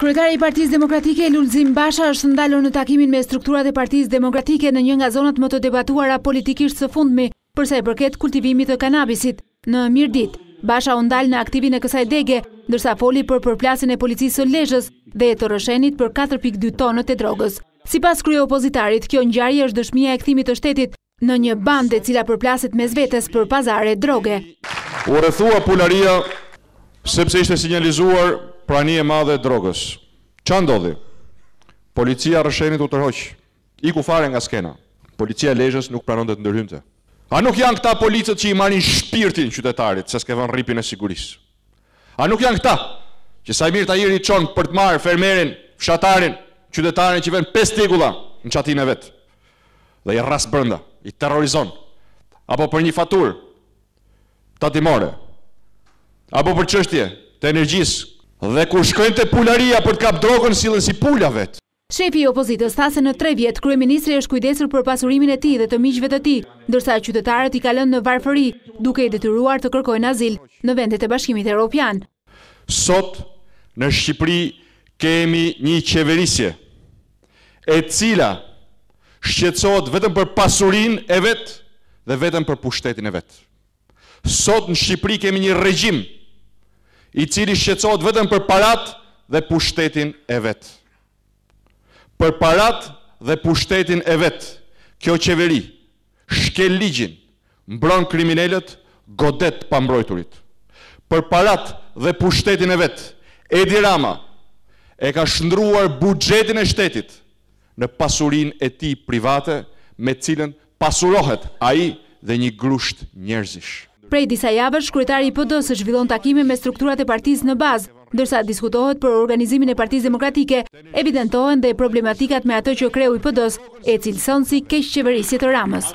Kryetari i Partisë Demokratike, Lulzim Basha është ndalur në takimin me strukturat e Partisë Demokratike në një nga zonat më të debatuara politikisht së fundmi, përsa i përket kultivimit të kanabisit, në Mirditë. Basha u ndal në aktivin e kësaj dege, ndërsa foli për përplasjen e Policisë së Lezhës dhe e të Rrëshenit për katër pikë dy tonët e drogës. Sipas kryeopozitarit, kjo ngjarje është dëshmia e kthimit të shtetit në një bandë e cila përplaset mes vetes për pazare droge. U rrethua pularia sepse ishte sinjalizuar prani e madhe e drogës. Ç'a ndodhi? Policia e Rrëshenit u tërhoq. Iku fare nga skena. Policia e Lezhës nuk pranonte të ndërhynte. A nuk janë këta policët që i marrin shpirtin qytetarit se s'ke vënë rripin e sigurisë? A nuk janë këta që Saimir Tahiri i çon për të marrë fermerin, fshatarin, qytetarin që vën pesë tjegulla në çatinë e vet dhe i rras brenda, i terrorizon, apo për një faturë tatimore, apo për çështje të energjisë, dhe kur shkojnë te pularia për të kapë drogën sillen si pula vetë. Shefi i opozitës tha se në tre vjet kryeministri është kujdesur për pasurimin e tij dhe të miqve të tij, ndërsa qytetarët i ka lënë në varfëri, duke i detyruar të kërkojnë azil në vendet e Bashkimit Europian. Sot në Shqipëri kemi një qeverisje e cila shqetësohet vetëm për pasurinë e vet dhe vetëm për pushtetin e vet. Sot në Shqipëri kemi një regjim i cili shqetësohet vetëm për paratë dhe pushtetin e vet. Për paratë dhe pushtetin e vet kjo qeveri shkel ligjin, mbron kriminelët, godet të pambrojturit. Për paratë dhe pushtetin e vet Edi Rama e ka shndërruar buxhetin e shtetit në pasurinë e tij private me të cilën pasurohet ai dhe një grusht njerëzish. Prej disa javësh, kryetari i PD-së zhvillon takime me strukturat e partisë në bazë, ndërsa diskutohet për organizimin e Partisë Demokratike, evidentohen dhe problematikat me atë që kreu i PD-së e cilëson si keqqeverisje të Ramës.